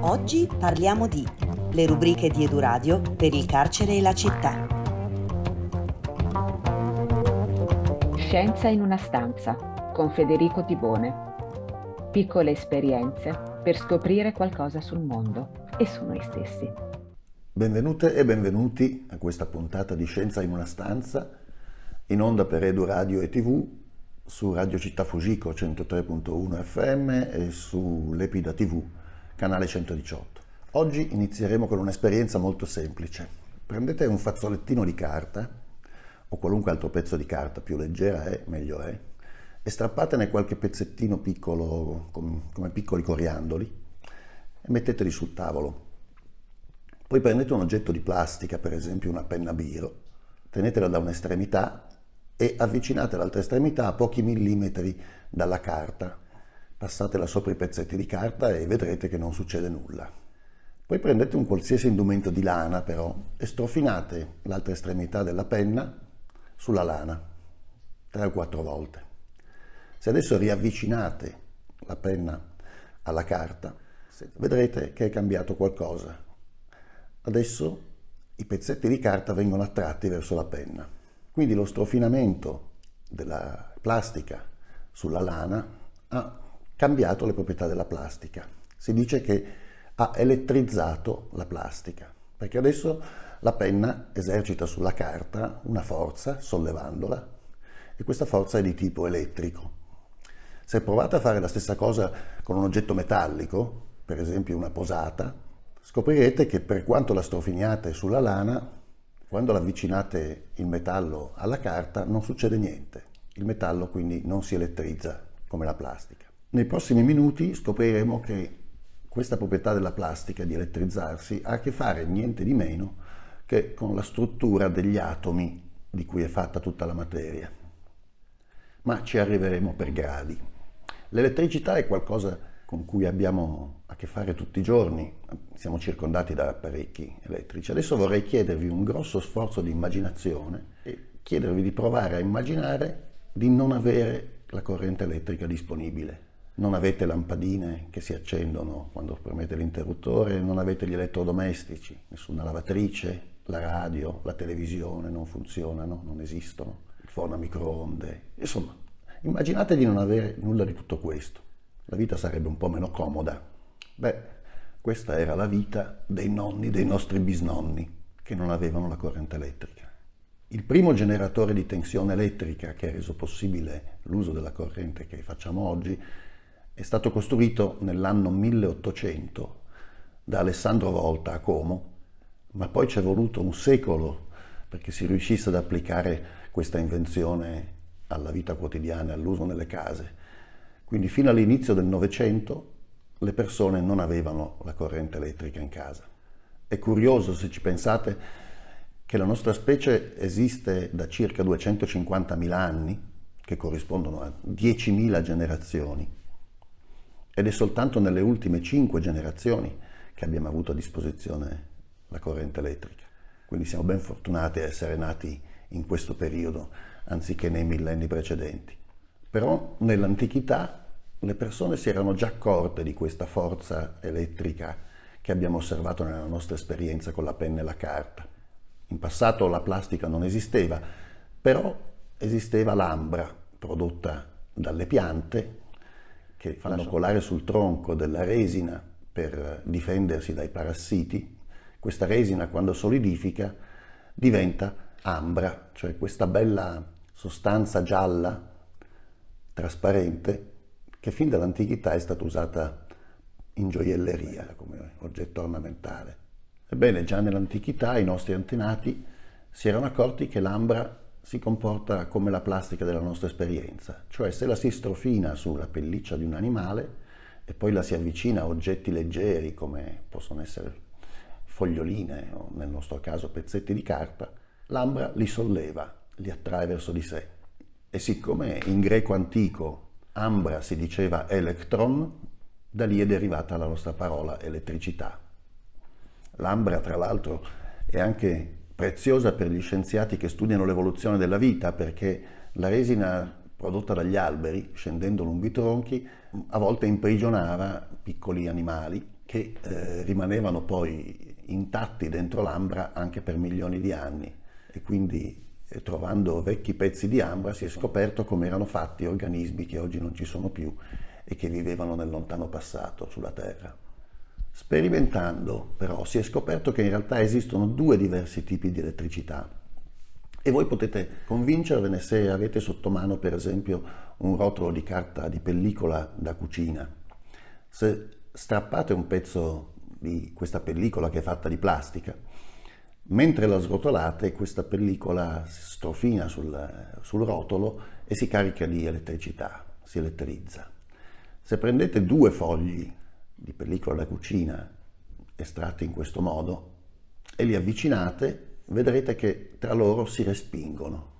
Oggi parliamo di le rubriche di Eduradio per il carcere e la città. Scienza in una stanza con Federico Tibone. Piccole esperienze per scoprire qualcosa sul mondo e su noi stessi. Benvenute e benvenuti a questa puntata di Scienza in una stanza, in onda per Eduradio e TV, su Radio Città Fugico 103.1 FM e su Lepida TV canale 118. Oggi inizieremo con un'esperienza molto semplice. Prendete un fazzolettino di carta o qualunque altro pezzo di carta, più leggera è, meglio è, e strappatene qualche pezzettino piccolo come, piccoli coriandoli e metteteli sul tavolo. Poi prendete un oggetto di plastica, per esempio una penna biro, tenetela da un'estremità e avvicinate l'altra estremità a pochi millimetri dalla carta passatela sopra i pezzetti di carta e vedrete che non succede nulla. Poi prendete un qualsiasi indumento di lana però e strofinate l'altra estremità della penna sulla lana, tre o quattro volte. Se adesso riavvicinate la penna alla carta, vedrete che è cambiato qualcosa. Adesso i pezzetti di carta vengono attratti verso la penna. Quindi lo strofinamento della plastica sulla lana ha cambiato le proprietà della plastica. Si dice che ha elettrizzato la plastica, perché adesso la penna esercita sulla carta una forza sollevandola e questa forza è di tipo elettrico. Se provate a fare la stessa cosa con un oggetto metallico, per esempio una posata, scoprirete che per quanto la strofiniate sulla lana, quando l'avvicinate il metallo alla carta non succede niente. Il metallo quindi non si elettrizza come la plastica. Nei prossimi minuti scopriremo che questa proprietà della plastica di elettrizzarsi ha a che fare niente di meno che con la struttura degli atomi di cui è fatta tutta la materia. Ma ci arriveremo per gradi. L'elettricità è qualcosa con cui abbiamo a che fare tutti i giorni, siamo circondati da apparecchi elettrici. Adesso vorrei chiedervi un grosso sforzo di immaginazione e chiedervi di provare a immaginare di non avere la corrente elettrica disponibile non avete lampadine che si accendono quando premete l'interruttore, non avete gli elettrodomestici, nessuna lavatrice, la radio, la televisione non funzionano, non esistono, il forno a microonde, insomma, immaginate di non avere nulla di tutto questo. La vita sarebbe un po' meno comoda. Beh, questa era la vita dei nonni, dei nostri bisnonni, che non avevano la corrente elettrica. Il primo generatore di tensione elettrica che ha reso possibile l'uso della corrente che facciamo oggi è stato costruito nell'anno 1800 da Alessandro Volta a Como, ma poi ci è voluto un secolo perché si riuscisse ad applicare questa invenzione alla vita quotidiana, all'uso nelle case. Quindi fino all'inizio del Novecento le persone non avevano la corrente elettrica in casa. È curioso se ci pensate che la nostra specie esiste da circa 250.000 anni, che corrispondono a 10.000 generazioni, ed è soltanto nelle ultime cinque generazioni che abbiamo avuto a disposizione la corrente elettrica. Quindi siamo ben fortunati a essere nati in questo periodo, anziché nei millenni precedenti. Però nell'antichità le persone si erano già accorte di questa forza elettrica che abbiamo osservato nella nostra esperienza con la penna e la carta. In passato la plastica non esisteva, però esisteva l'ambra prodotta dalle piante che fanno colare sul tronco della resina per difendersi dai parassiti, questa resina quando solidifica diventa ambra, cioè questa bella sostanza gialla, trasparente, che fin dall'antichità è stata usata in gioielleria come oggetto ornamentale. Ebbene, già nell'antichità i nostri antenati si erano accorti che l'ambra si comporta come la plastica della nostra esperienza, cioè se la si strofina sulla pelliccia di un animale e poi la si avvicina a oggetti leggeri come possono essere foglioline o nel nostro caso pezzetti di carta, l'ambra li solleva, li attrae verso di sé. E siccome in greco antico ambra si diceva electron, da lì è derivata la nostra parola elettricità. L'ambra, tra l'altro, è anche preziosa per gli scienziati che studiano l'evoluzione della vita perché la resina prodotta dagli alberi, scendendo lungo i tronchi, a volte imprigionava piccoli animali che eh, rimanevano poi intatti dentro l'ambra anche per milioni di anni e quindi eh, trovando vecchi pezzi di ambra si è scoperto come erano fatti organismi che oggi non ci sono più e che vivevano nel lontano passato sulla Terra. Sperimentando però si è scoperto che in realtà esistono due diversi tipi di elettricità e voi potete convincervene se avete sotto mano per esempio un rotolo di carta di pellicola da cucina. Se strappate un pezzo di questa pellicola che è fatta di plastica, mentre la srotolate questa pellicola si strofina sul, sul rotolo e si carica di elettricità, si elettrizza. Se prendete due fogli di pellicola da cucina estratti in questo modo e li avvicinate, vedrete che tra loro si respingono.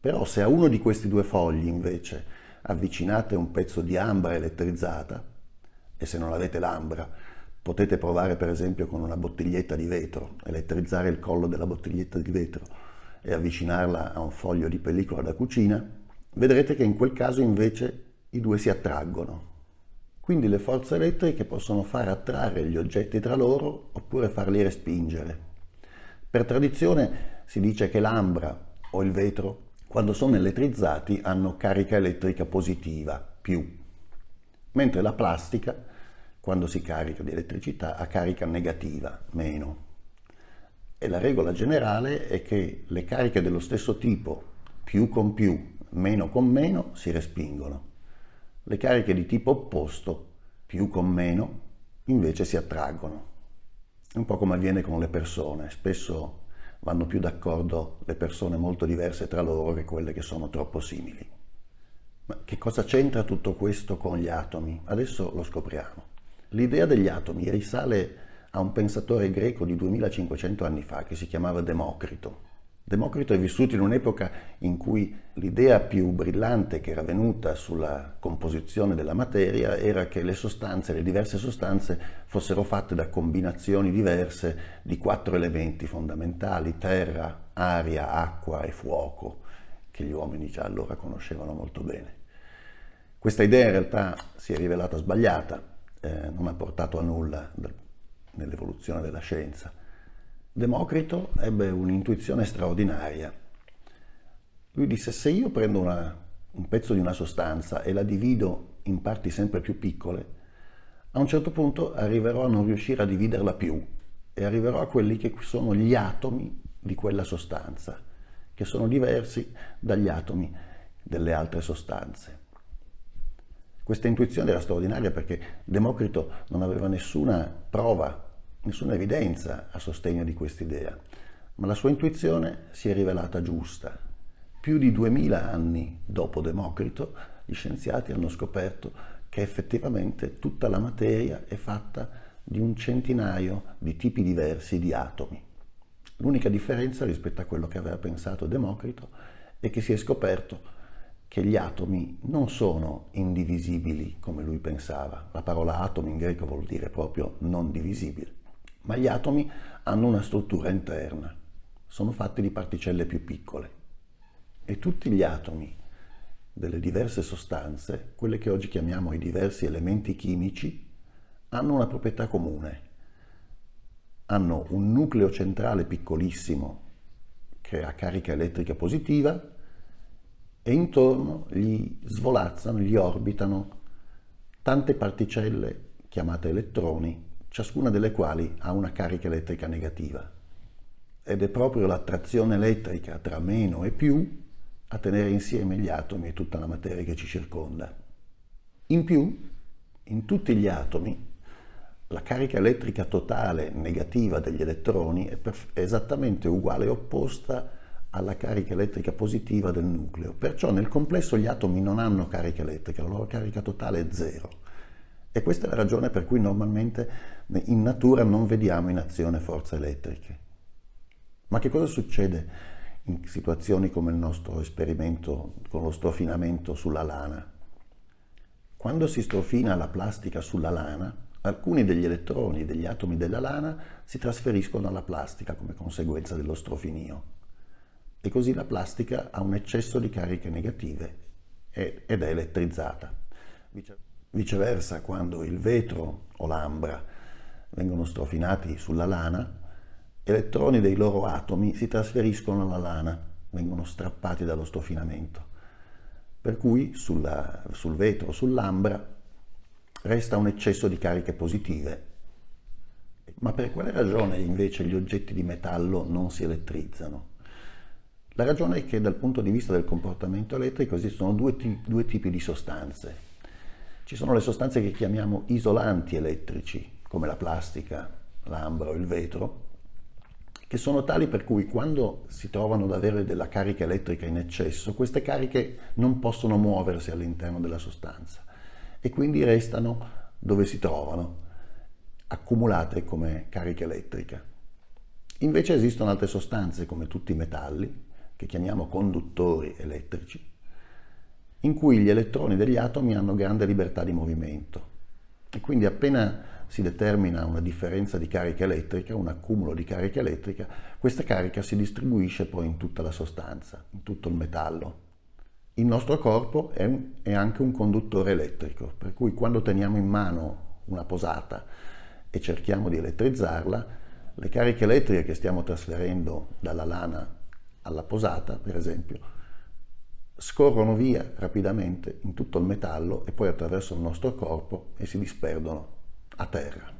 Però se a uno di questi due fogli invece avvicinate un pezzo di ambra elettrizzata, e se non avete l'ambra potete provare per esempio con una bottiglietta di vetro, elettrizzare il collo della bottiglietta di vetro e avvicinarla a un foglio di pellicola da cucina, vedrete che in quel caso invece i due si attraggono quindi le forze elettriche possono far attrarre gli oggetti tra loro oppure farli respingere. Per tradizione si dice che l'ambra o il vetro, quando sono elettrizzati, hanno carica elettrica positiva, più, mentre la plastica, quando si carica di elettricità, ha carica negativa, meno. E la regola generale è che le cariche dello stesso tipo, più con più, meno con meno, si respingono. Le cariche di tipo opposto, più con meno, invece si attraggono. È un po' come avviene con le persone, spesso vanno più d'accordo le persone molto diverse tra loro che quelle che sono troppo simili. Ma che cosa c'entra tutto questo con gli atomi? Adesso lo scopriamo. L'idea degli atomi risale a un pensatore greco di 2500 anni fa che si chiamava Democrito. Democrito è vissuto in un'epoca in cui l'idea più brillante che era venuta sulla composizione della materia era che le sostanze, le diverse sostanze, fossero fatte da combinazioni diverse di quattro elementi fondamentali, terra, aria, acqua e fuoco, che gli uomini già allora conoscevano molto bene. Questa idea in realtà si è rivelata sbagliata, eh, non ha portato a nulla nell'evoluzione della scienza Democrito ebbe un'intuizione straordinaria. Lui disse se io prendo una, un pezzo di una sostanza e la divido in parti sempre più piccole, a un certo punto arriverò a non riuscire a dividerla più e arriverò a quelli che sono gli atomi di quella sostanza, che sono diversi dagli atomi delle altre sostanze. Questa intuizione era straordinaria perché Democrito non aveva nessuna prova nessuna evidenza a sostegno di quest'idea, ma la sua intuizione si è rivelata giusta. Più di duemila anni dopo Democrito, gli scienziati hanno scoperto che effettivamente tutta la materia è fatta di un centinaio di tipi diversi di atomi. L'unica differenza rispetto a quello che aveva pensato Democrito è che si è scoperto che gli atomi non sono indivisibili come lui pensava. La parola atomo in greco vuol dire proprio non divisibile ma gli atomi hanno una struttura interna, sono fatti di particelle più piccole e tutti gli atomi delle diverse sostanze, quelle che oggi chiamiamo i diversi elementi chimici, hanno una proprietà comune. Hanno un nucleo centrale piccolissimo che ha carica elettrica positiva e intorno gli svolazzano, gli orbitano tante particelle chiamate elettroni ciascuna delle quali ha una carica elettrica negativa. Ed è proprio l'attrazione elettrica tra meno e più a tenere insieme gli atomi e tutta la materia che ci circonda. In più, in tutti gli atomi, la carica elettrica totale negativa degli elettroni è, esattamente uguale e opposta alla carica elettrica positiva del nucleo. Perciò nel complesso gli atomi non hanno carica elettrica, la loro carica totale è zero. E questa è la ragione per cui normalmente in natura non vediamo in azione forze elettriche. Ma che cosa succede in situazioni come il nostro esperimento con lo strofinamento sulla lana? Quando si strofina la plastica sulla lana, alcuni degli elettroni degli atomi della lana si trasferiscono alla plastica come conseguenza dello strofinio. E così la plastica ha un eccesso di cariche negative ed è elettrizzata. Viceversa, quando il vetro o l'ambra vengono strofinati sulla lana, elettroni dei loro atomi si trasferiscono alla lana, vengono strappati dallo strofinamento. Per cui sulla, sul vetro o sull'ambra resta un eccesso di cariche positive. Ma per quale ragione invece gli oggetti di metallo non si elettrizzano? La ragione è che dal punto di vista del comportamento elettrico esistono due, due tipi di sostanze. Ci sono le sostanze che chiamiamo isolanti elettrici, come la plastica, l'ambra o il vetro, che sono tali per cui quando si trovano ad avere della carica elettrica in eccesso, queste cariche non possono muoversi all'interno della sostanza e quindi restano dove si trovano, accumulate come carica elettrica. Invece esistono altre sostanze, come tutti i metalli, che chiamiamo conduttori elettrici, in cui gli elettroni degli atomi hanno grande libertà di movimento e quindi appena si determina una differenza di carica elettrica, un accumulo di carica elettrica, questa carica si distribuisce poi in tutta la sostanza, in tutto il metallo. Il nostro corpo è, un, è anche un conduttore elettrico, per cui quando teniamo in mano una posata e cerchiamo di elettrizzarla, le cariche elettriche che stiamo trasferendo dalla lana alla posata, per esempio, scorrono via rapidamente in tutto il metallo e poi attraverso il nostro corpo e si disperdono a terra.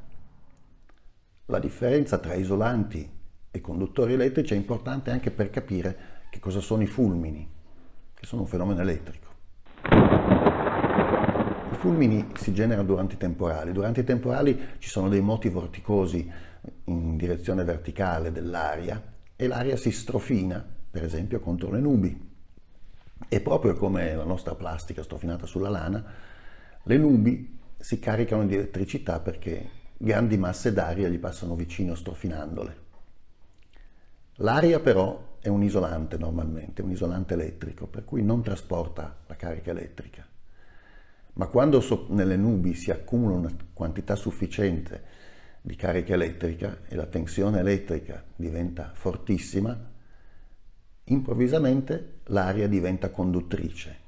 La differenza tra isolanti e conduttori elettrici è importante anche per capire che cosa sono i fulmini, che sono un fenomeno elettrico. I fulmini si generano durante i temporali. Durante i temporali ci sono dei moti vorticosi in direzione verticale dell'aria e l'aria si strofina per esempio contro le nubi. E proprio come la nostra plastica strofinata sulla lana, le nubi si caricano di elettricità perché grandi masse d'aria gli passano vicino strofinandole. L'aria però è un isolante normalmente, un isolante elettrico, per cui non trasporta la carica elettrica. Ma quando so- nelle nubi si accumula una quantità sufficiente di carica elettrica e la tensione elettrica diventa fortissima, improvvisamente l'aria diventa conduttrice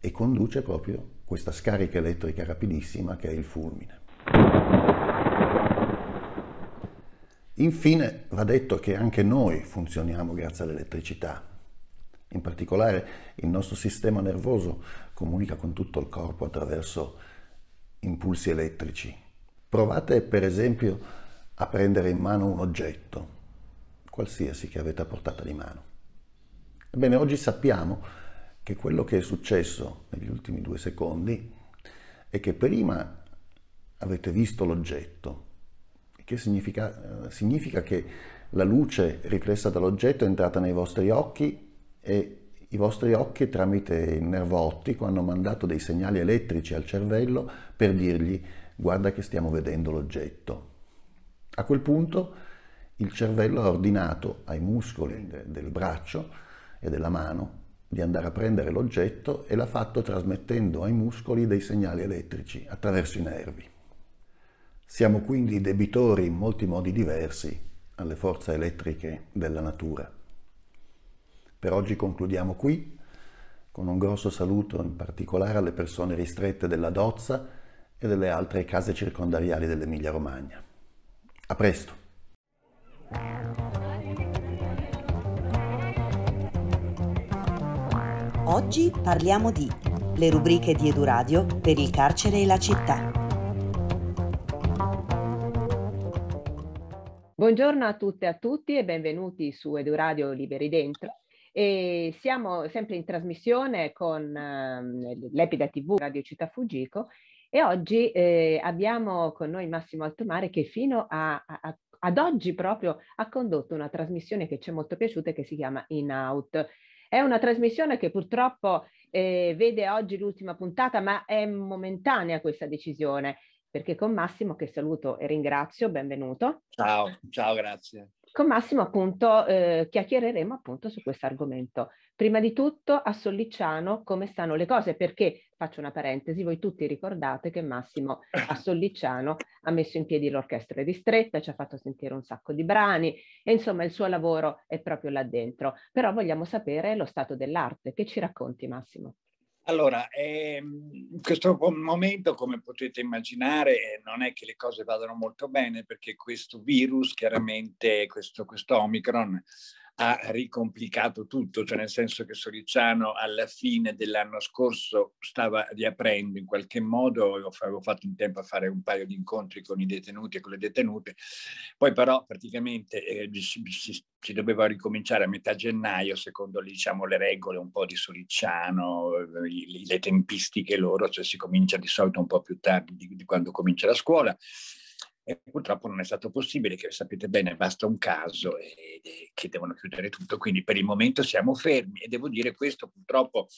e conduce proprio questa scarica elettrica rapidissima che è il fulmine. Infine va detto che anche noi funzioniamo grazie all'elettricità. In particolare il nostro sistema nervoso comunica con tutto il corpo attraverso impulsi elettrici. Provate per esempio a prendere in mano un oggetto, qualsiasi che avete a portata di mano. Ebbene, oggi sappiamo che quello che è successo negli ultimi due secondi è che prima avete visto l'oggetto, che significa, significa che la luce riflessa dall'oggetto è entrata nei vostri occhi e i vostri occhi tramite il nervo ottico hanno mandato dei segnali elettrici al cervello per dirgli guarda che stiamo vedendo l'oggetto. A quel punto il cervello ha ordinato ai muscoli del braccio e della mano di andare a prendere l'oggetto e l'ha fatto trasmettendo ai muscoli dei segnali elettrici attraverso i nervi. Siamo quindi debitori in molti modi diversi alle forze elettriche della natura. Per oggi concludiamo qui con un grosso saluto in particolare alle persone ristrette della Dozza e delle altre case circondariali dell'Emilia Romagna. A presto! Oggi parliamo di le rubriche di Eduradio per il carcere e la città. Buongiorno a tutte e a tutti e benvenuti su Eduradio Liberi Dentro. E siamo sempre in trasmissione con eh, l'Epida TV Radio Città Fuggico e oggi eh, abbiamo con noi Massimo Altomare che fino a, a, ad oggi proprio ha condotto una trasmissione che ci è molto piaciuta e che si chiama In Out è una trasmissione che purtroppo eh, vede oggi l'ultima puntata, ma è momentanea questa decisione, perché con Massimo, che saluto e ringrazio, benvenuto. Ciao, ciao, grazie. Con Massimo appunto eh, chiacchiereremo appunto su questo argomento. Prima di tutto a Sollicciano come stanno le cose, perché faccio una parentesi, voi tutti ricordate che Massimo a Sollicciano ha messo in piedi l'orchestra ristretta, ci ha fatto sentire un sacco di brani e insomma il suo lavoro è proprio là dentro. Però vogliamo sapere lo stato dell'arte, che ci racconti Massimo? Allora, ehm, in questo momento, come potete immaginare, non è che le cose vadano molto bene perché questo virus, chiaramente questo, questo Omicron, ha ricomplicato tutto, cioè nel senso che Soliciano alla fine dell'anno scorso stava riaprendo in qualche modo, avevo fatto in tempo a fare un paio di incontri con i detenuti e con le detenute, poi però praticamente eh, si, si, si, doveva ricominciare a metà gennaio secondo diciamo, le regole un po' di Soliciano, le tempistiche loro, cioè si comincia di solito un po' più tardi di, di quando comincia la scuola e purtroppo non è stato possibile, che sapete bene basta un caso e, e, che devono chiudere tutto, quindi per il momento siamo fermi e devo dire questo purtroppo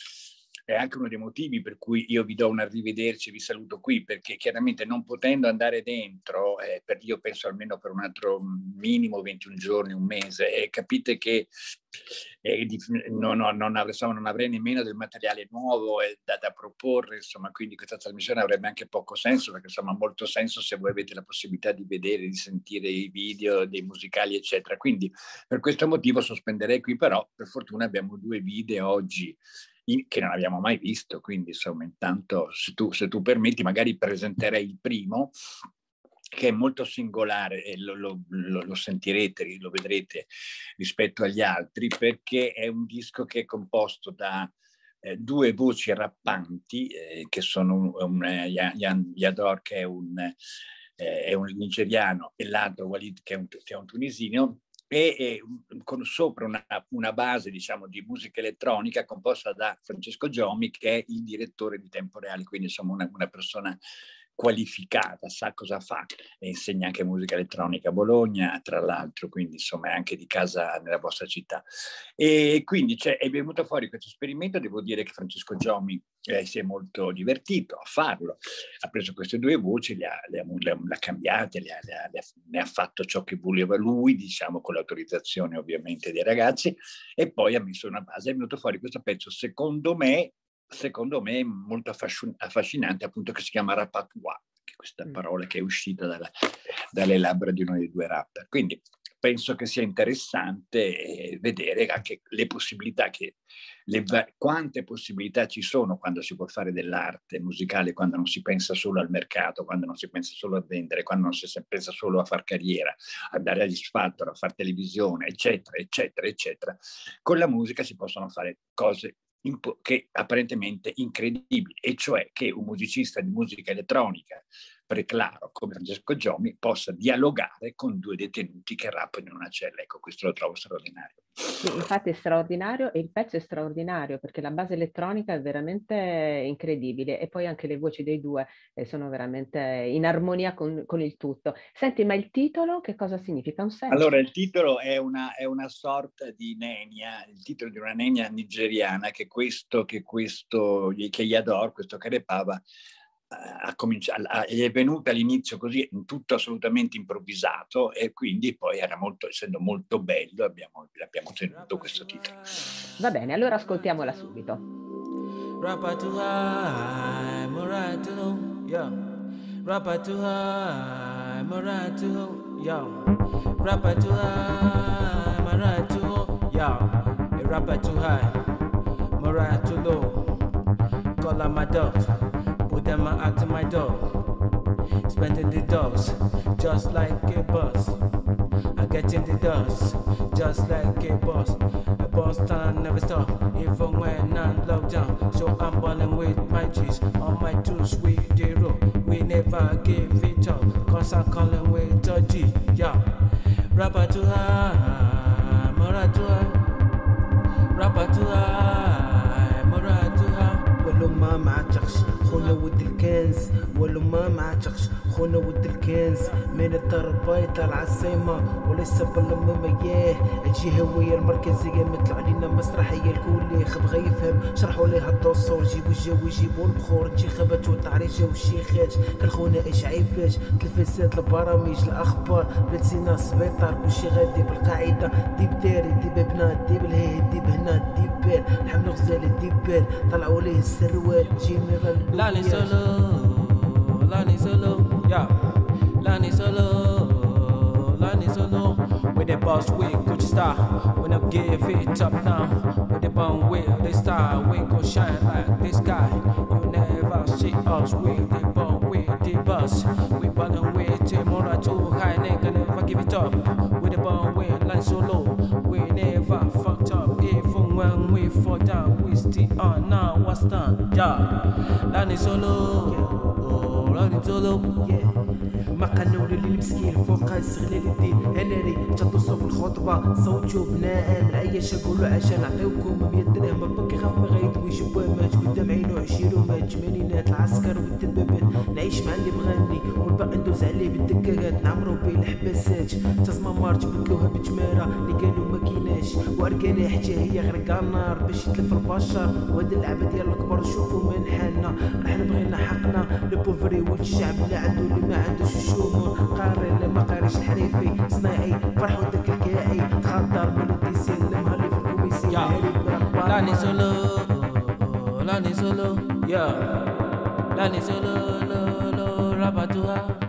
è anche uno dei motivi per cui io vi do un arrivederci, vi saluto qui, perché chiaramente non potendo andare dentro, eh, per, io penso almeno per un altro minimo 21 giorni, un mese, e capite che eh, no, no, non, avrei, insomma, non, avrei, nemmeno del materiale nuovo eh, da, da, proporre, insomma, quindi questa trasmissione avrebbe anche poco senso, perché insomma ha molto senso se voi avete la possibilità di vedere, di sentire i video, dei musicali, eccetera. Quindi per questo motivo sospenderei qui, però per fortuna abbiamo due video oggi che non abbiamo mai visto, quindi insomma intanto se tu, se tu permetti magari presenterei il primo che è molto singolare e lo, lo, lo, sentirete, lo vedrete rispetto agli altri, perché è un disco che è composto da eh, due voci rappanti, eh, che sono un, eh, Yador, che è un, eh, è un nigeriano, e l'altro Walid, che è un, che è un tunisino, e, e con sopra una, una, base diciamo, di musica elettronica composta da Francesco Giomi che è il direttore di Tempo Reale, quindi insomma una, una persona qualificata, sa cosa fa e insegna anche musica elettronica a Bologna, tra l'altro, quindi insomma è anche di casa nella vostra città. E quindi cioè, è venuto fuori questo esperimento, devo dire che Francesco Giomi eh, si è molto divertito a farlo, ha preso queste due voci, le ha, le ha, le ha cambiate, le ha, ne ha fatto ciò che voleva lui, diciamo con l'autorizzazione ovviamente dei ragazzi, e poi ha messo una base, è venuto fuori questo pezzo, secondo me, secondo me molto affascinante appunto che si chiama rapatua, questa parola che è uscita dalla, dalle labbra di uno dei due rapper. Quindi penso che sia interessante vedere anche le possibilità che le, quante possibilità ci sono quando si può fare dell'arte musicale, quando non si pensa solo al mercato, quando non si pensa solo a vendere, quando non si pensa solo a far carriera, a dare agli sfattori, a fare televisione, eccetera, eccetera, eccetera. Con la musica si possono fare cose che apparentemente incredibili, e cioè che un musicista di musica elettronica preclaro come Francesco Giomi possa dialogare con due detenuti che rappano in una cella. Ecco, questo lo trovo straordinario. Sì, infatti è straordinario e il pezzo è straordinario perché la base elettronica è veramente incredibile e poi anche le voci dei due eh, sono veramente in armonia con, con, il tutto. Senti, ma il titolo che cosa significa? Un senso? Allora, il titolo è una, è una sorta di nenia, il titolo di una nenia nigeriana che questo, che questo, che Yador, questo Carepava, a cominciare, gli è venuta all'inizio così tutto assolutamente improvvisato e quindi poi era molto, essendo molto bello abbiamo, abbiamo tenuto questo titolo. Va bene, allora ascoltiamola subito. Call my dog them out at my door. Spending the dust just like a boss. I get in the dust just like a boss. A boss and never stop, even when I'm locked down. So I'm balling with my G's on my two with the road. We never give it up, cause I'm calling with a G. Yeah. Rapper to her, Mora to her. Rapper to her, Mora to her. Well, Mama Jackson, hold with الكنز ولو ما معتقش خونا ود الكنز. من التربيت العاصمة ولسه بالمما ياه الجهوية المركزية مثل علينا مسرحية الكل يخب غيفهم. شرحوا ليه الدوسور جيبوا الجو يجيبوا البخور. انتخابات وتعريجة والشيخات كل خونا إيش عيبات تلفزيات البرامج الأخبار. بلاتسينا سبيطار كلشي غادي بالقاعدة؟ ديب داري ديب بنات ديب الهيه ديب هنا ديب بال حمل غزال ديب بال طلعوا ليه السروال جينيرال Lani solo, Lani solo, yeah. Lani solo, Lani solo. With the boss we could star. When I give it up now, with the bone with the star, we go shine like this guy. You never see us with the bone with the bus. We ballin' with the more too high, nigga, never give it up the bar where lights so low. We never fucked up, even when we fought out. We still are now, what's that? Yeah, that is so low. Oh, that is so. Yeah. ما قالوا لي المسكين فوق استغلال الدين أنا ري تتصف الخطبة صوتو بناء العياش اقولوا عشان نعطيوكم 100 درهم بكي خاف ما غيدويش بوامات قدام عينو عشيرومات جمانينات العسكر والدبابات. نعيش مع اللي بغني والباقي ندوز عليه بالدكاكات. نعمرو بيه الحباسات تزما مارج بدلوها بجمارة. اللي قالوا ما كيناش. واركاني حتى هي غرقا النار. باش يتلف البشر. وهاد اللعبه ديال الكبر شوفوا من حالنا راح نبغينا حقنا. لبوفري والشعب اللي عنده اللي ما عندوش اللي ما قاريش الحريفي صناعي فرحوا داك الكاعي خاطر مولودي سلم هالي في الكوميسي لاني سولو لاني سولو يا لاني سولو لو لو راباتوها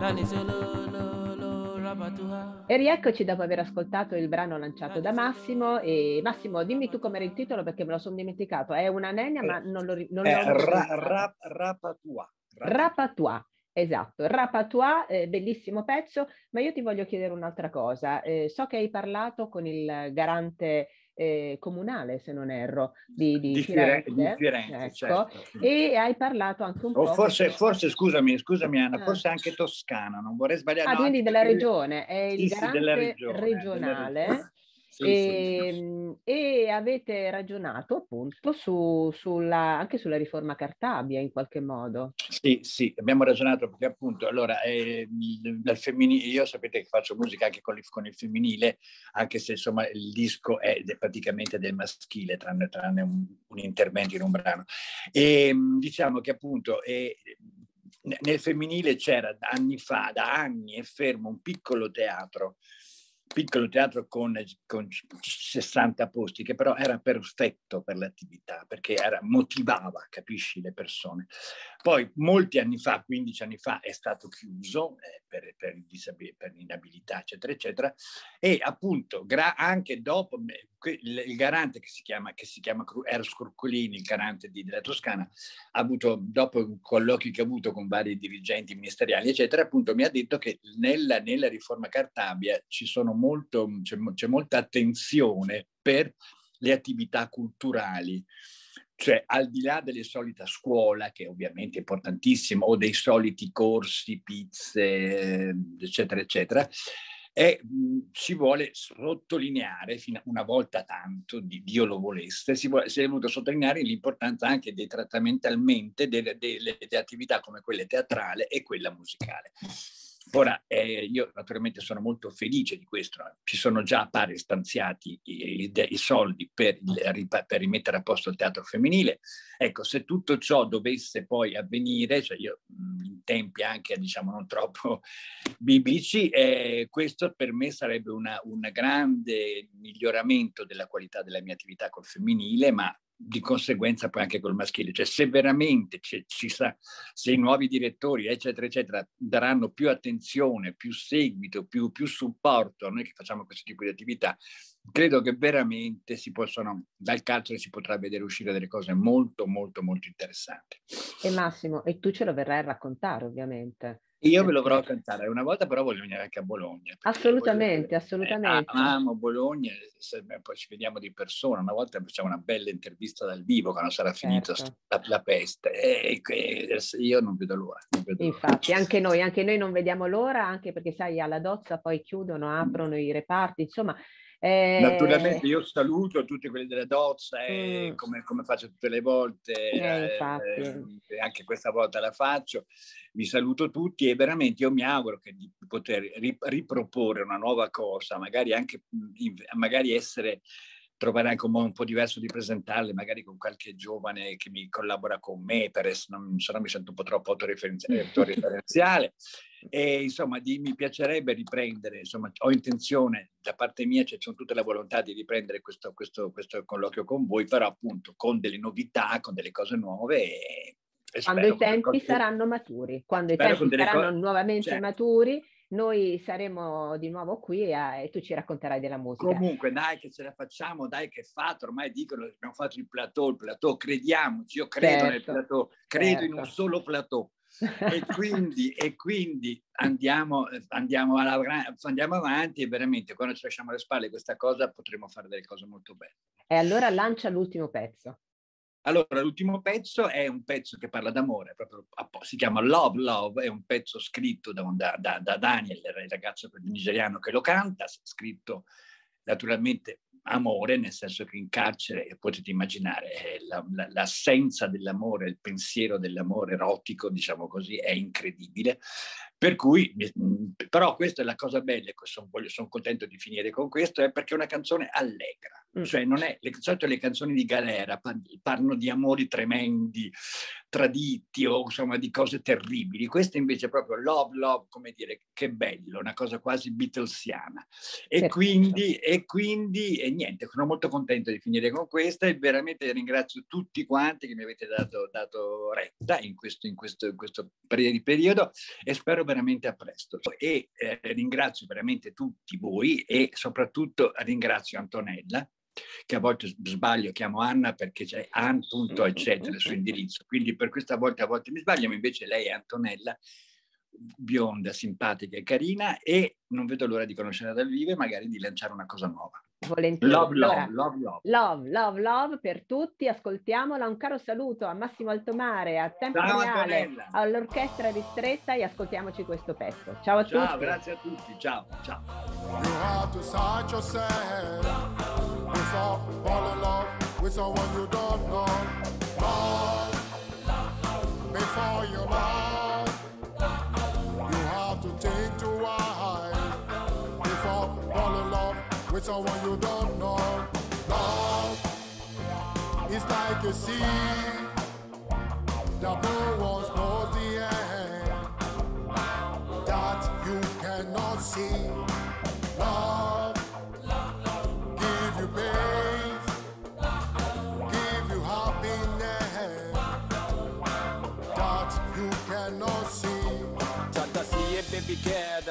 لاني سولو لو لو راباتوها E rieccoci dopo aver ascoltato il brano lanciato da Massimo. E Massimo, dimmi tu com'era il titolo perché me lo sono dimenticato. È una nenia, ma non lo, ri- non Eh, l'ho ra, ricordato. rap, rapatua. Esatto, Rapatois, eh, bellissimo pezzo, ma io ti voglio chiedere un'altra cosa. Eh, so che hai parlato con il garante eh, comunale, se non erro, di, di Di Firenze, di Firenze, ecco, certo, sì. e hai parlato anche un O po'... forse, con- forse, scusami, scusami Anna, Ah. forse anche Toscana, non vorrei sbagliare. Ah, no, quindi della regione, è il Sì, sì, garante della regione, regionale. Sì, sì, sì. Ehm, E, avete ragionato appunto su, sulla, anche sulla riforma Cartabia in qualche modo. Sì, sì, abbiamo ragionato perché appunto, allora, eh, dal femminile, io sapete che faccio musica anche con il, con il femminile, anche se insomma il disco è praticamente del maschile, tranne, tranne un, un intervento in un brano. E mh, diciamo che appunto eh, nel femminile c'era da anni fa, da anni è fermo un piccolo teatro, piccolo teatro con, con 60 posti, che però era perfetto per l'attività, perché era, motivava, capisci, le persone. Poi molti anni fa, 15 anni fa, è stato chiuso eh, per, per, per inabilità, eccetera, eccetera, e appunto anche dopo il, il garante che si chiama, che si chiama Eros Curcolini, il garante di- della Toscana, ha avuto, dopo colloqui che ha avuto con vari dirigenti ministeriali, eccetera, appunto mi ha detto che nella, nella riforma Cartabia ci sono molto, c'è, c'è molta attenzione per le attività culturali cioè al di là delle solite scuola, che ovviamente è importantissimo, o dei soliti corsi, pizze, eccetera, eccetera, e mh, si vuole sottolineare, fino una volta tanto, di Dio lo volesse, si, vuole, si è voluto sottolineare l'importanza anche dei trattamentalmente delle, delle, delle attività come quelle teatrali e quella musicale. Ora, eh, io naturalmente sono molto felice di questo, ci sono già pari stanziati i, i- i soldi per, il- per rimettere a posto il teatro femminile. Ecco, se tutto ciò dovesse poi avvenire, cioè io in tempi anche diciamo non troppo biblici, eh, questo per me sarebbe un grande miglioramento della qualità della mia attività col femminile, ma di conseguenza poi anche col maschile. Cioè se veramente ci, ci sa, se i nuovi direttori, eccetera, eccetera, daranno più attenzione, più seguito, più, più supporto a noi che facciamo questo tipo di attività, credo che veramente si possono, dal carcere si potrà vedere uscire delle cose molto, molto, molto interessanti. E Massimo, e tu ce lo verrai a raccontare ovviamente. Io ve lo vorrò cantare una volta, però voglio venire anche a Bologna. Assolutamente, voglio- assolutamente. Eh, amo Bologna, poi ci vediamo di persona. Una volta facciamo una bella intervista dal vivo quando sarà finita Certo. la, la peste. E, e- io non vedo l'ora. non vedo l'ora. Infatti, anche noi, anche noi non vediamo l'ora, anche perché sai, alla dozza poi chiudono, aprono i reparti, insomma. Eh, Naturalmente io saluto tutti quelli della Dozza, e Mm. come, come faccio tutte le volte, Eh, infatti. eh, anche questa volta la faccio. Vi saluto tutti e veramente io mi auguro che di poter ri- riproporre una nuova cosa, magari anche in- magari essere trovare anche un modo un po' diverso di presentarle, magari con qualche giovane che mi collabora con me, per essere, non, se no mi sento un po' troppo autoreferenziale. autoreferenziale. E insomma, di- mi piacerebbe riprendere, insomma, ho intenzione da parte mia, cioè, c'è tutta la volontà di riprendere questo, questo, questo colloquio con voi, però appunto con delle novità, con delle cose nuove. E, quando i tempi saranno maturi, quando i spero tempi con delle saranno nuovamente certo. maturi, noi saremo di nuovo qui a, e tu ci racconterai della musica. Comunque, dai che ce la facciamo, dai che è fatto, ormai dicono che abbiamo fatto il plateau, il plateau, crediamoci, io credo Certo, nel plateau, credo in un certo. solo plateau. e, quindi, e quindi andiamo, andiamo, alla- andiamo avanti e veramente quando ci lasciamo alle spalle questa cosa potremo fare delle cose molto belle. E allora lancia l'ultimo pezzo. Allora, l'ultimo pezzo è un pezzo che parla d'amore, proprio si chiama Love Love, è un pezzo scritto da, un- da- da- da Daniel, il ragazzo nigeriano che lo canta, scritto naturalmente amore, nel senso che in carcere, potete immaginare, eh, la- la- l'assenza dell'amore, il pensiero dell'amore erotico, diciamo così, è incredibile. Per cui, però questa è la cosa bella, e sono, sono contento di finire con questo, è perché è una canzone allegra. Mm. Cioè non è, le, solito le canzoni di galera par- parlano di amori tremendi, traditi o insomma di cose terribili. Questa invece è proprio love, love, come dire, che bello, una cosa quasi Beatlesiana. E Perfetto. quindi, e quindi, e niente, sono molto contento di finire con questa e veramente ringrazio tutti quanti che mi avete dato, dato retta in questo, in questo, in questo peri- periodo e spero veramente a presto. E eh, ringrazio veramente tutti voi e soprattutto ringrazio Antonella che a volte sbaglio, chiamo Anna perché c'è An, punto, eccetera, il suo indirizzo. Quindi per questa volta a volte mi sbaglio, ma invece lei è Antonella, bionda, simpatica e carina e non vedo l'ora di conoscerla dal vivo e magari di lanciare una cosa nuova. Volentieri. Love, Allora, love, love, love. Love, love, love per tutti, ascoltiamola. Un caro saluto a Massimo Altomare, a Tempo Ciao, Reale, Antonella. all'orchestra ristretta e ascoltiamoci questo pezzo. Ciao a Ciao, tutti. grazie a tutti, ciao, ciao. You have to search yourself before fall in love with someone you don't know. Love before you love. With someone you don't know. Love is like a sea that no one knows the end that you cannot see.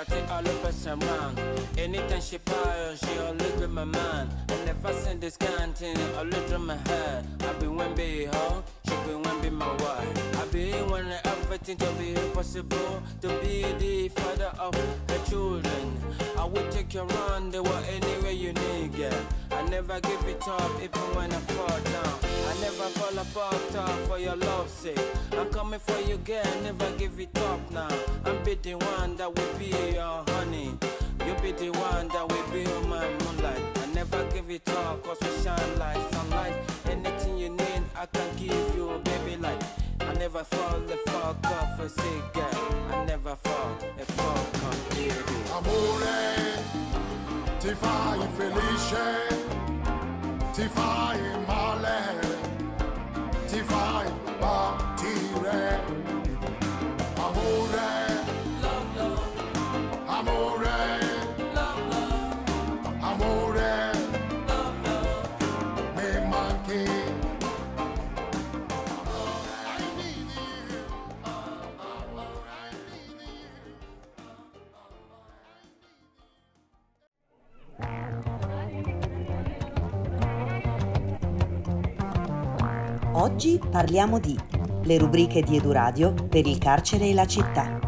they all the person wrong. Anytime she power, she always be my man. And if I send this content, I'll look my head. I've been one big hoe be one be my wife. I be everything to be possible to be the father of her children. I will take you around the world anywhere you need, girl. I never give it up even when I fall down. I never fall apart for your love's sake. I'm coming for you, girl. Never give it up now. I'm be the one that will be your honey. You be the one that will be my moonlight. I never give it up, cause we shine like sunlight. Anything you need, I can give never fall the fuck off a sick girl. I never fall a fuck off, baby. Amore, ti fai felice, ti fai male, ti fai partire. Oggi parliamo di le rubriche di Eduradio per il carcere e la città.